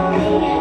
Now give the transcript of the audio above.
Oh, yeah.